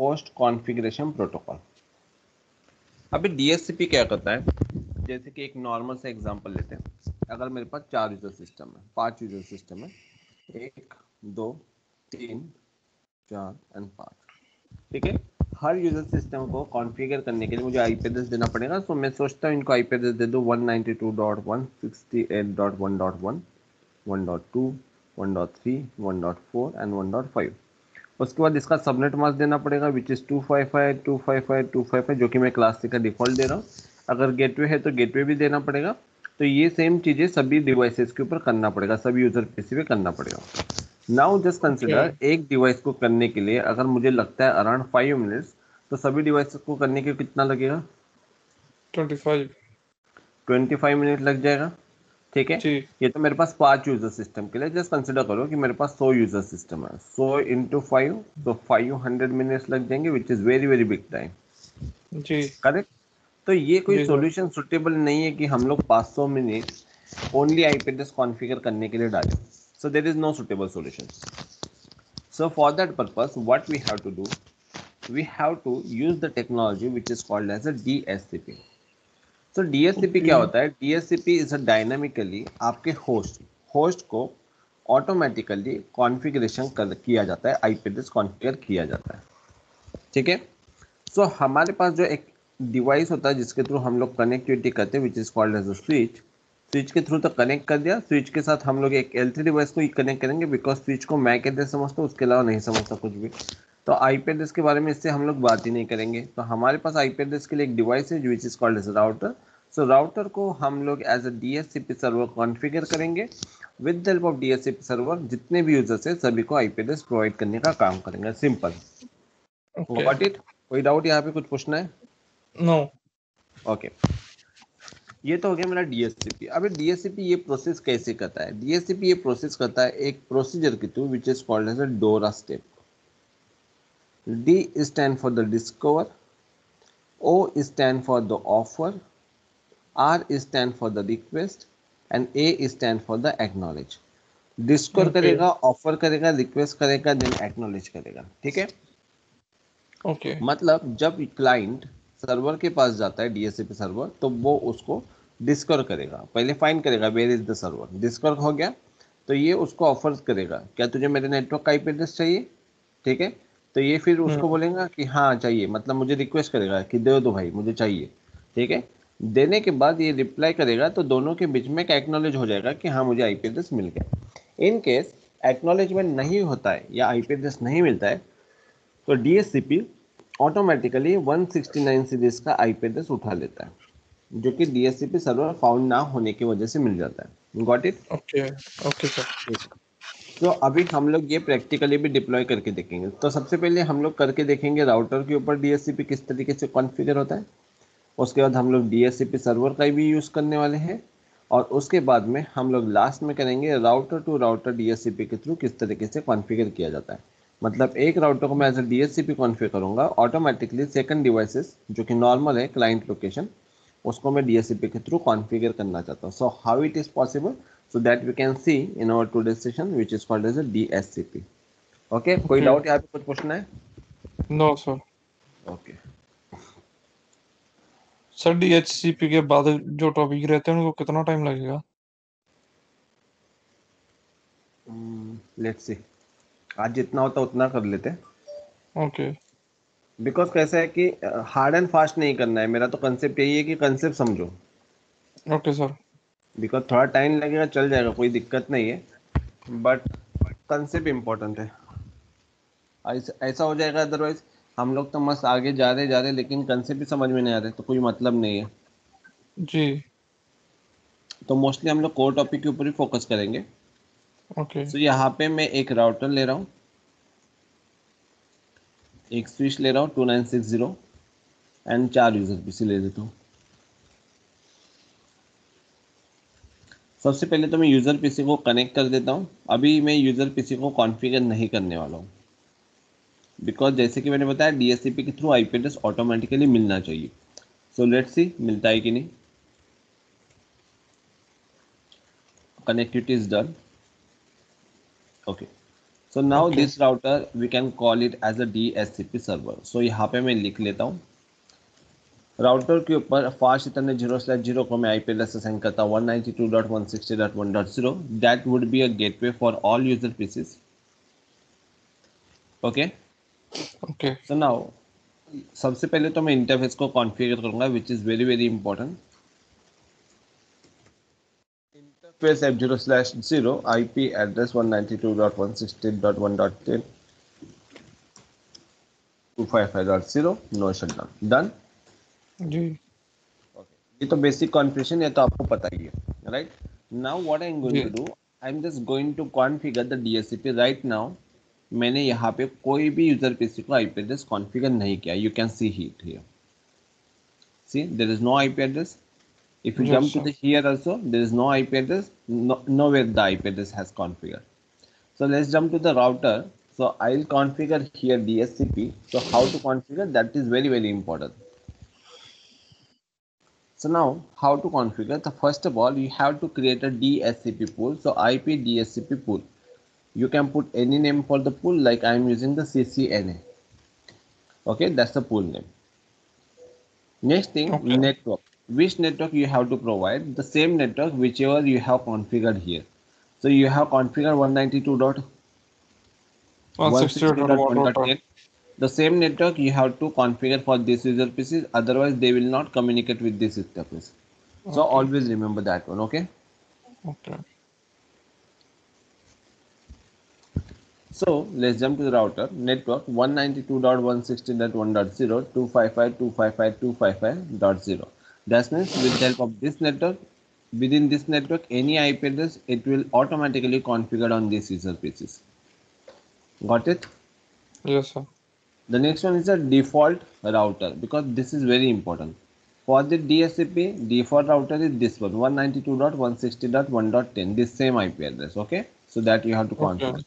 Host configuration protocol अभी DSCP क्या करता है? जैसे कि एक नॉर्मल सा एग्जांपल लेते हैं। अगर मेरे पास चार यूज़र सिस्टम है पाँच यूज़र सिस्टम है एक दो तीन चार एंड पाँच। ठीक है? हर यूज़र सिस्टम को कॉन्फ़िगर करने के लिए मुझे आईपी एड्रेस देना पड़ेगा। तो मैं सोचता हूँ इनको आईपी एड्रेस दे दो। 192.168.1.1 1.2 1.3 1.4 एंड 1.5 उसके बाद इसका सबनेट मास्क देना पड़ेगा विच इज़ 255 255 255 जो कि मैं क्लास का डिफ़ॉल्ट दे रहा हूँ। अगर गेटवे है तो गेटवे भी देना पड़ेगा। तो ये सेम चीज़ें सभी डिवाइसेस के ऊपर करना पड़ेगा सभी यूज़र पीसी पे करना पड़ेगा। नाउ जस्ट कंसिडर एक डिवाइस को करने के लिए अगर मुझे लगता है अराउंड फाइव मिनट्स तो सभी डिवाइस को करने के कितना लगेगा? Twenty five twenty five minute लग जाएगा। ठीक है? ये तो मेरे पास पाँच यूज़र सिस्टम के लिए जस्ट कंसिडर करो कि मेरे पास सौ यूज़र सिस्टम है। सौ इंटू फाइव तो फाइव हंड्रेड मिनट्स लग जाएँगे which is very very big time ji. Correct तो ये कोई सॉल्यूशन सुटेबल नहीं है कि हम लोग 500 मिनट ओनली आईपी एड्रेस कॉन्फ़िगर करने के लिए डालें। So there is no suitable solution so for so purpose what we have to do we have to use the technology which is called as called D S C so DSCP okay. क्या होता है? DSCP is a dynamically आपके host host को automatically configuration कर किया जाता है IP address configure किया जाता है। ठीक है? सो हमारे पास जो एक डिवाइस होता है जिसके थ्रू हम लोग कनेक्टिविटी करते हैं which is called as a switch switch के थ्रू तो कनेक्ट कर दिया स्विच के साथ हम लोग एक एल डिवाइस को कनेक्ट करेंगे बिकॉज़ स्विच को मैक एड्रेस समझता हूँ उसके अलावा नहीं समझता कुछ भी। तो आईपी एड्रेस के बारे में इससे हम लोग बात ही नहीं करेंगे। तो हमारे पास आईपी एड्रेस के लिए एक डिवाइस है which is called as router so router को हम लोग as a D server configure करेंगे। With the help of DSCP server जितने भी यूज़र्स है सभी को आईपी एड्रेस प्रोवाइड करने का काम करेंगे। सिंपल वॉट इट कोई डाउट यहाँ पे कुछ पूछना है? No no. Okay okay. ये तो हो गया मेरा डीएससीपी अभी डीएससीपी ये प्रोसेस कैसे करता है? डीएससीपी ये प्रोसेस करता है एक प्रोसीजर के through which is called as a DORA step D stand for the discover O stand for the offer R stand for the request and A stand for the acknowledge discover okay. करेगा offer करेगा request करेगा then acknowledge करेगा. ठीक है? Okay okay. मतलब जब client server के पास जाता है डीएससीपी सर्वर तो वो उसको डिस्कवर करेगा। पहले फाइंड करेगा where is the server discover हो गया तो ये उसको ऑफ़र करेगा। क्या तुझे मेरे नेटवर्क का आईपी एड्रेस चाहिए? ठीक है? तो ये फिर उसको हम्म। बोलेगा कि हाँ चाहिए। मतलब मुझे रिक्वेस्ट करेगा कि दे दो भाई मुझे चाहिए। ठीक है? देने के बाद ये रिप्लाई करेगा तो दोनों के बीच में एक एक्नोलेज हो जाएगा कि हाँ मुझे आईपी एड्रेस मिल गया। इन केस एक्नोलेजमेंट नहीं होता है या आईपी एड्रेस नहीं मिलता है तो डीएससीपी ऑटोमेटिकली 169 सीरीज़ का आईपी एड्रेस उठा लेता है जो कि डीएससीपी सर्वर फाउंड ना होने की वजह से मिल जाता है। Got it okay okay sir तो अभी हम लोग ये प्रैक्टिकली भी डिप्लॉय करके देखेंगे। तो सबसे पहले हम लोग करके देखेंगे राउटर के ऊपर डीएससीपी किस तरीके से कॉन्फ़िगर होता है। उसके बाद हम लोग डीएससीपी सर्वर का भी यूज़ करने वाले हैं। और उसके बाद में हम लोग लास्ट में करेंगे राउटर टू राउटर डीएससीपी के थ्रू किस तरीके से कॉन्फ़िगर किया जाता है। मतलब एक राउटर को मैं as a D S configure करूँगा ऑटोमेटिकली सेकंड डिवाइसेस जो कि नॉर्मल है क्लाइंट लोकेशन उसको मैं डी एस सी पी के थ्रू कॉन्फ़िगर करना चाहता हूँ। So how it is possible that we can see in our two session which is called as a D S C P okay कोई doubt यहाँ पे कुछ पूछना है? No sir okay sir D H C P के बाद जो topic रहते हैं उनको कितना टाइम लगेगा? लेट्स सी आज जितना होता उतना कर लेते ओके बिकॉज़ कैसा है कि हार्ड एंड फास्ट नहीं करना है। मेरा तो कंसेप्ट यही है कि कंसेप्ट समझो। ओके सर बिकॉज़ थोड़ा टाइम लगेगा चल जाएगा कोई दिक्कत नहीं है। बट कंसेप्ट इम्पोर्टेंट है। ऐसा ऐसा हो जाएगा अदरवाइज़ हम लोग तो मस्त आगे जा रहे जा रहे लेकिन कंसेप्ट भी समझ में नहीं आ रहे तो कोई मतलब नहीं है। जी। तो मोस्टली हम लोग कोर टॉपिक के ऊपर ही फोकस करेंगे। Okay okay. तो so, यहाँ पे मैं एक राउटर ले रहा हूँ। एक स्विच ले रहा हूँ two nine six zero and चार यूज़र पीसी ले देता हूँ। सबसे पहले तो मैं यूज़र पीसी को कनेक्ट कर देता हूँ। अभी मैं यूज़र पीसी को कॉन्फ़िगर नहीं करने वाला हूँ। बिकॉज़ जैसे कि मैंने बताया डीएससीपी के थ्रू आईपी एड्रेस ऑटोमेटिकली मिलना चाहिए। सो लेट्स सी मिलता है कि नहीं? Connectivity is done okay So now Okay. this router we can call it as a DSCP server. So यहाँ पे मैं लिख लेता हूँ। राउटर के ऊपर फास्ट इतने ज़ीरो स्लैश ज़ीरो को मैं आईपी एड्रेस असाइन करता हूँ 192.168.1.0 that would be a gateway for all user PCs okay Okay. So now सबसे पहले तो मैं इंटरफेस को कॉन्फ़िगर करूँगा which is very very important interface F zero slash zero IP interface f0 slash 0 ip address 192.168.1.10 255.0 no shutdown. Done. ये तो basic confusion है तो आपको पता ही है right now what I am going to do I am just going to configure the DSCP right now मैंने यहाँ पे कोई भी यूज़र पीसी को आईपी एड्रेस कॉन्फिगर नहीं किया। You can see hit here see there is no IP address if you jump to there also there is no IP address no where the IP address has configure so let's jump to the router so I will configure here DSCP so how to configure that is very very important so now how to configure the first of all you have to create a DSCP pool so ip DSCP pool you can put any name for the pool like i'm using the ccna okay that's the pool name Next thing, Okay. network. Which network you have to provide? The same network whichever you have configured here. So you have configured 192.168.1.10. The same network you have to configure for this user pieces. Otherwise, they will not communicate with this interface. So Okay. always remember that one. Okay. Okay. So let's jump to the router network 192.160.1.0 255.255.255.0. That means with the help of this network, within this network, any IP address it will automatically configure on these user pieces. Got it? Yes, sir The next one is a default router because this is very important. For the DSCP, default router is this one 192.160.1.10, this same IP address. Okay, so that you have to Okay. configure.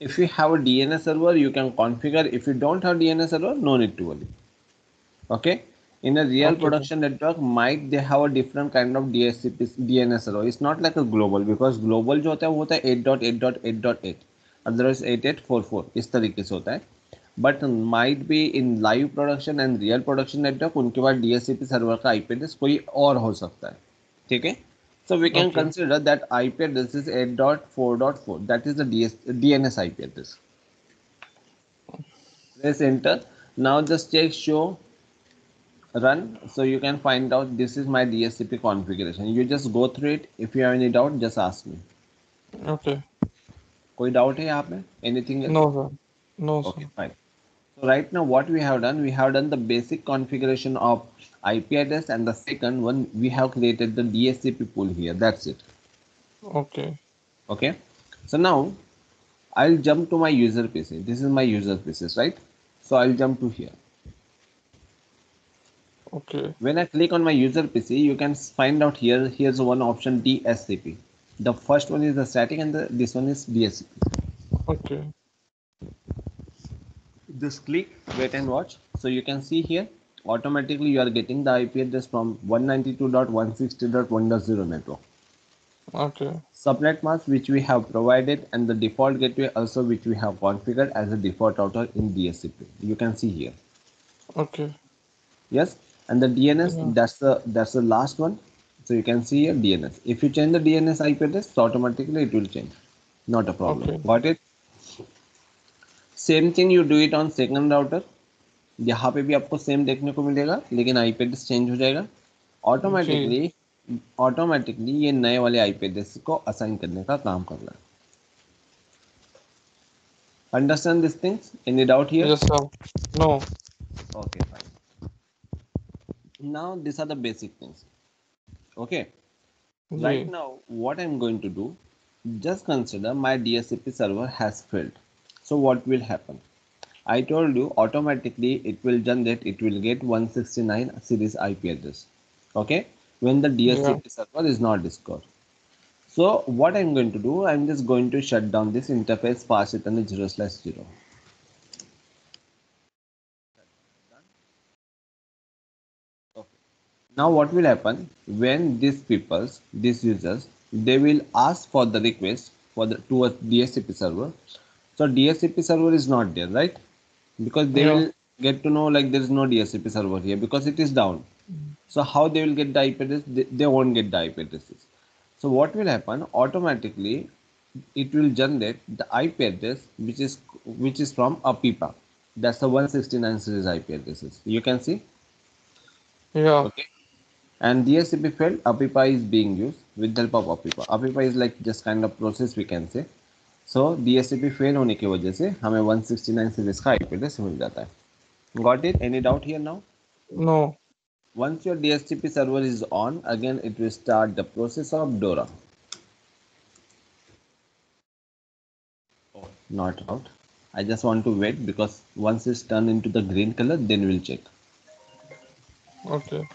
If you have a DNS server, you can configure. If you don't have DNS server, no need to worry. Okay. In a real Okay. production network, might they have a different kind of DSCP DNS server. It's not like a global because global जो होता है वो होता है 8.8.8.8 otherwise eight eight four four इस तरीके से होता है। But might be in live production and real production network उनके बाद डी सर्वर का आई पी एड्रेस कोई और हो सकता है। ठीक है? So we can consider that I P address is eight dot four dot four that is D N S I P address enter. Now just check show run so you can find out this is my dscp configuration you just go through it. If you have any doubt just ask me okay. कोई doubt है यहाँ pay anything No, sir. No, Okay, sir. fine. So right now what we have done, we have done the basic configuration of IP address and the second one, we have created the DSCP pool here. That's it. Okay. Okay. So now I'll jump to my user PC. This is my user PCs, right? So I'll jump to here. Okay. When I click on my user PC, you can find out here, here's one option DSCP. the first one is the static and the, this one is DSCP. Okay. just click wait and watch so you can see here automatically you are getting the ip address from 192.160.1.0 network Okay. subnet mask which we have provided and the default gateway also which we have configured as a default router in DSCP. You can see here. Okay. Yes, and the DNS Yeah. that's the that's the last one. So you can see here DNS. If you change the DNS IP address, so automatically it will change. Not a problem. Okay. Got it? Same thing you do it on second router. यहाँ पे भी आपको same देखने को मिलेगा लेकिन IP address change हो जाएगा ऑटोमेटिकली ऑटोमेटिकली ये नए वाले आईपी एड्रेस को असाइन करने का काम कर रहा है understand this things any doubt here Yes, sir. No. Okay, fine. Now these are the basic things. Okay. Hmm. Right now, what I'm going to do, just consider my DSCP server has failed. So what will happen? I told you automatically it will generate, it will get 169 series IP address. Okay. When the DSCP server is not discovered. So what I'm going to do, I'm just going to shut down this interface pass fast ethernet 0 slash 0. Now what will happen when these peoples, these users, they will ask for the request for the to a DSCP server. So DSCP server is not there, right? Because they Yeah. will get to know like there is no DSCP server here because it is down. Mm. So how they will get the IP address? They, they won't get the IP addresses. So what will happen? Automatically, it will generate the IP address which is which is from APIPA. That's the 169 series IP addresses. You can see. Yeah. Okay. And DSCP failed, APIPA is being used with the help of APIPA. APIPA is like just kind of process we can say. So DSCP fail होने की वजह से हमें 169 series का IP address मिल जाता है. Got it? Any doubt here now? No. Once your DSCP server is on, again it will start the process of DORA. Oh, not out. I just want to wait because once it's turned into the green color, then we'll check. Okay.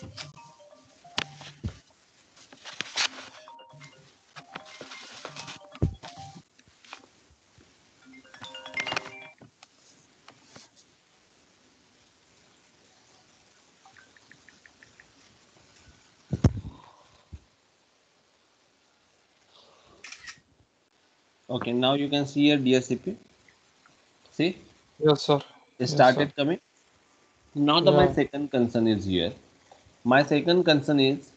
Okay, now you can see your DSCP. See, Yes, sir. it Yes, started sir. coming. Now the my second concern is here. My second concern is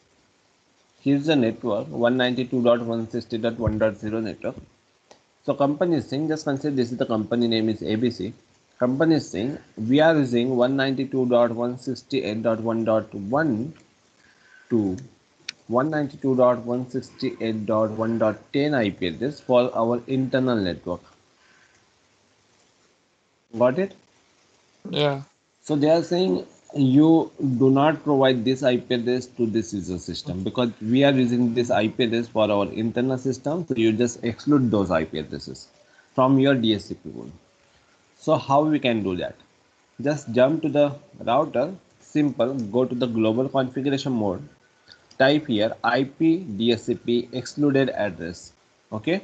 here's the network 192.160.1.0 network. So company is saying just consider this is the company name is ABC. Company is saying we are using 192.168.1.1 to 192.168.1.10 IP address for our internal network. Got it? Yeah. So they are saying you do not provide this IP address to this user system because we are using this IP address for our internal system. So you just exclude those IP addresses from your DSCP pool. So how we can do that? Just jump to the router, simple, go to the global configuration mode, type here IP DSCP excluded address. Okay.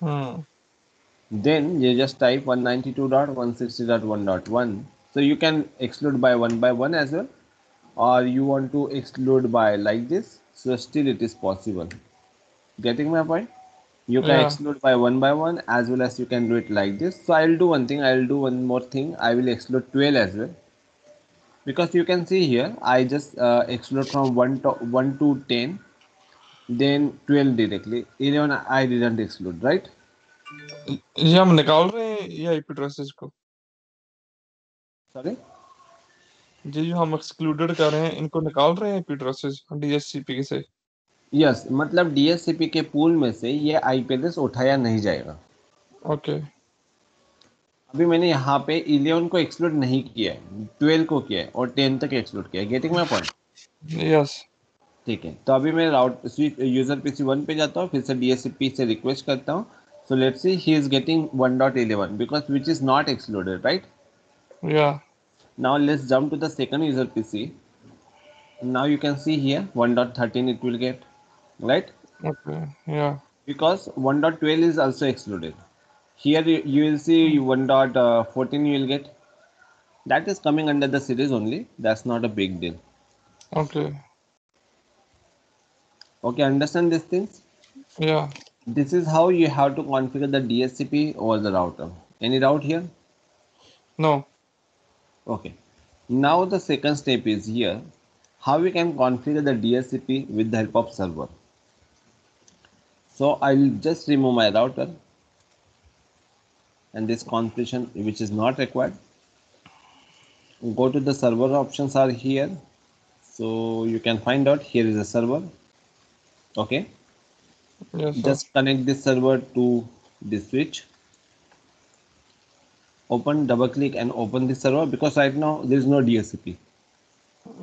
Hmm. Then you just type 192.160.1.1. So you can exclude by one by one as well, or you want to exclude by like this. So still it is possible. Getting my point? You can Yeah. exclude by one by one as well as you can do it like this. So I'll do one thing. I'll do one more thing. I will exclude 12 as well. Because you can see here, I just uh, exclude from 1 to 1 to 10, then 12 directly. 11 I didn't exclude, right? ये हम निकाल रहे हैं ये IP addresses को Sorry? ये जो हम एक्सक्लूडेड कर रहे हैं इनको निकाल रहे हैं आईपी एड्रेसेस डीएससीपी से यस मतलब डीएससीपी के पूल में से ये आईपी एड्रेस उठाया नहीं जाएगा ओके अभी मैंने यहाँ पे 11 को एक्सक्लूड नहीं किया है 12 को किया है और टेन तक एक्सक्लूड किया है। गेटिंग माय पॉइंट यस ठीक है तो अभी मैं route switch user PC one पे जाता हूँ फिर से डीएससीपी से रिक्वेस्ट करता हूँ। So let's see he is getting 1.11 because which is not excluded right या now let's jump to the second user pc now you can see here 1.13 it will get right? Okay या because 1.12 is also excluded. Here you will see hmm. 1.14 uh, you will get. That is coming under the series only. That's not a big deal. Okay. Okay, understand these things? Yeah. This is how you have to configure the DSCP or the router. Any route here? No. Okay. Now the second step is here, how we can configure the DSCP with the help of server. So I'll just remove my router and this completion which is not required. Go to the server options are here. So you can find out here is a server. Okay? Yes, just connect this server to this switch. Open double click and open the server because right now there is no DSCP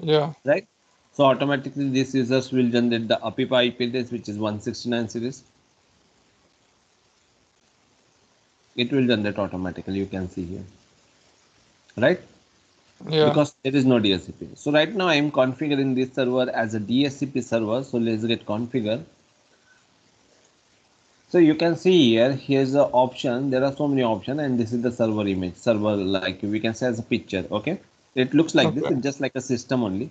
yeah. Right? So automatically these users will generate the API IP address which is 169 series. It will generate automatically, you can see here, right? या Because there is no DSCP. So right now I am configuring this server as a DSCP server. So let's get configure. So you can see here, here's the option. There are so many options and this is the server image, server like we can say as a picture. Okay. It looks like this, Okay. it's just like a system only.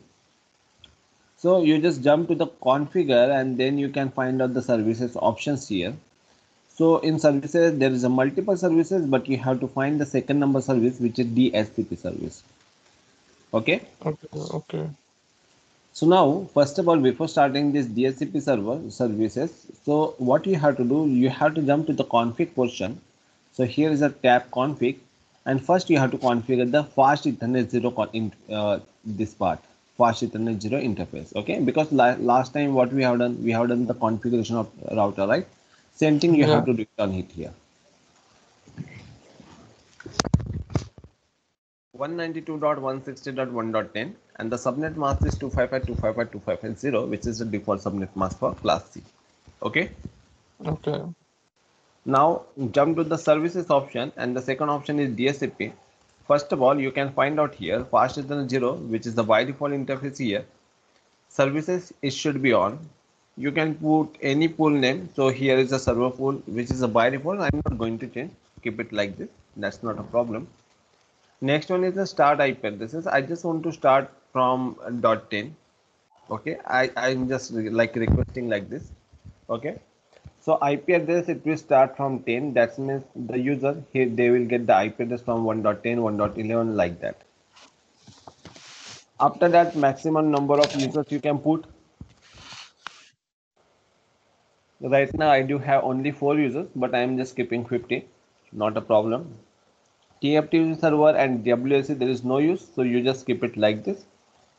So you just jump to the configure and then you can find out the services options here. So in services, there is a multiple services, but you have to find the second number service, which is DSCP service. Okay. Okay. Okay. So now, first of all, before starting this DSCP server services, so what you have to do, you have to jump to the config portion. So here is a tab config, and first you have to configure the fast Ethernet zero in uh, this part, fast Ethernet zero interface. Okay, because la last time what we have done, we have done the configuration of router, right? Same thing you Yeah. have to do it on it here. 192.160.1.10 and the subnet mask is 255.255.255.0 which is the default subnet mask for class C. Okay. Okay. Now jump to the services option and the second option is DSCP. First of all, you can find out here fast than 0 which is the by default interface here. Services it should be on. You can put any pool name. So here is a server pool which is a by default. I'm not going to change. Keep it like this. That's not a problem. Next one is the start IP This is I just want to start from dot 10. Okay, I, I'm just like requesting like this. Okay, so IP address it will start from 10. That means the user here they will get the IP address from 1.10, 1.11 like that. After that, maximum number of users you can put. Right now, I do have only four users, but I am just keeping 50. Not a problem. TFTP server and WLC there is no use so you just keep it like this.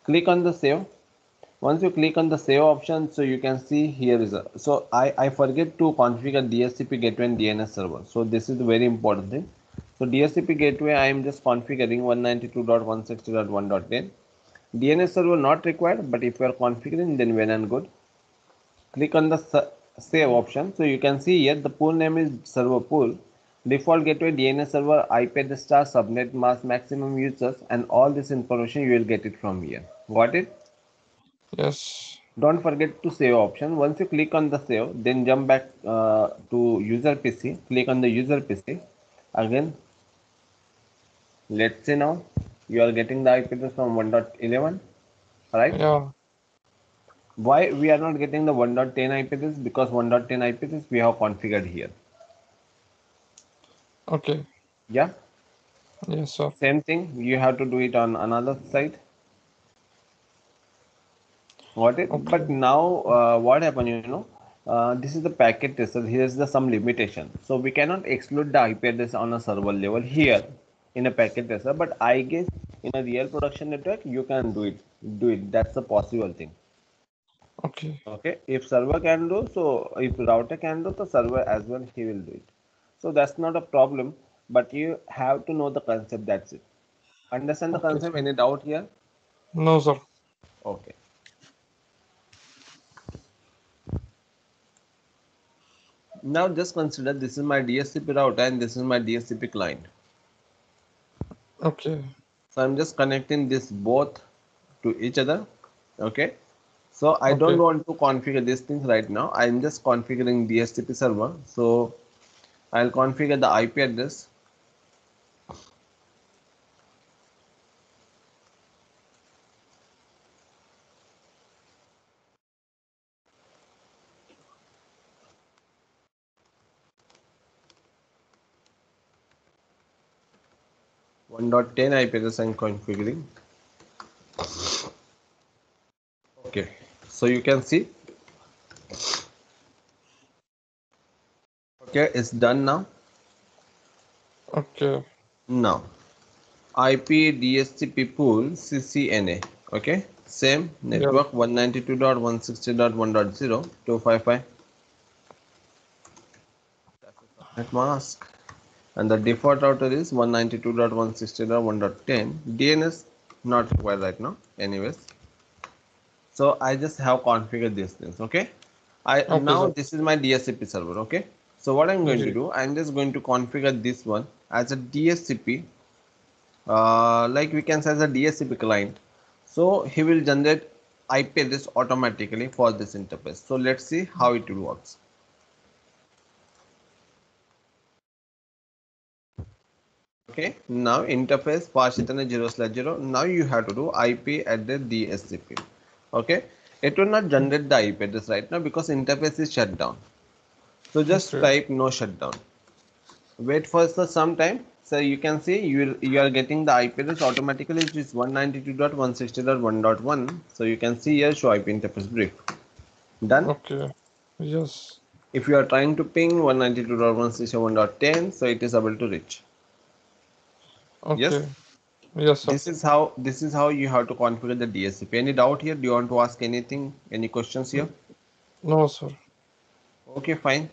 Click on the save. Once you click on the save option so you can see here is a so I, I forget to configure DSCP gateway and DNS server. So this is very important thing. So DSCP gateway I am just configuring 192.160.1.10 DNS server not required but if you are configuring then well and good. Click on the save option. So you can see here the pool name is server pool. Default gateway dns server ip address star subnet mask maximum users and all this information you will get it from here. Got it? Yes. don't forget to save option. Once you click on the save then jump back uh, to user pc click on the user pc again let's say now you are getting the ip address from 1.11 right? Yeah. Why we are not getting the 1.10 ip address because 1.10 ip address we have configured here. Okay. yeah? Yes, sir. same thing. You have to do it on another side. got it? Okay. but now uh, what happened you know? Uh, this is the packet tracer here's the some limitation. So we cannot exclude the ip address on a server level here in a packet tracer but i guess in a real production network you can do it do it. That's a possible thing Okay. okay. If server can do so if router can do the server as well he will do it. So that's not a problem but you have to know the concept that's it. Understand the Okay. concept? Any doubt here? No, sir. okay. Now just consider this is my dscp router and this is my dscp client. Okay. so i'm just connecting this both to each other. Okay so i Okay. don't want to configure these things right now i'm just configuring dstp server so i'll configure the ip address One dot ten IP address I'm configuring. Okay, so you can see. Okay, it's done now. Okay. Now, IP DSCP pool CCNA. Okay, same network 192.160.1.0 255. Net mask. And the default router is 192.160.1.10. DNS not required right now. Anyways, so I just have configured these things. Okay. I Okay, now sir. this is my DSCP server. Okay. So what I'm going to do, I'm just going to configure this one as a DSCP, uh, like we can say as a DSCP client. So he will generate IP address automatically for this interface. So let's see how it works. Okay, now interface fast ethernet 0 slash 0. Now you have to do IP address DSCP. Okay, it will not generate the IP address right now because interface is shut down. So just Okay. type no shutdown. Wait for some time. So you can see you you are getting the IP address automatically, which is 192.160.1.1. So you can see here show IP interface brief. Done. Okay. Yes. If you are trying to ping 192.167.10, so it is able to reach. Okay. Yes. Yes, sir. This is how this is how you have to configure the DSCP. Any doubt here? Do you want to ask anything? Any questions here? No, sir. Okay, fine.